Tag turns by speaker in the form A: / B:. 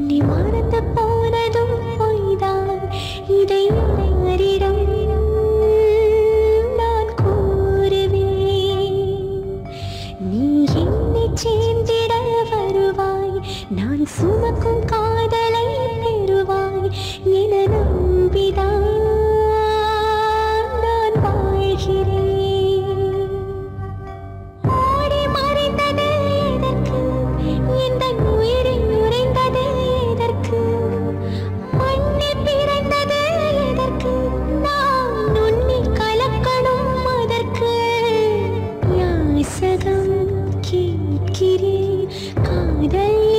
A: நீ மறந்து போனதும் பொய்தான். இதை யாரிடம் நான் கூறுவேன். நீ என்னை சேர்ந்திட வருவாய். நான் சுமக்கும் காதலை Good day.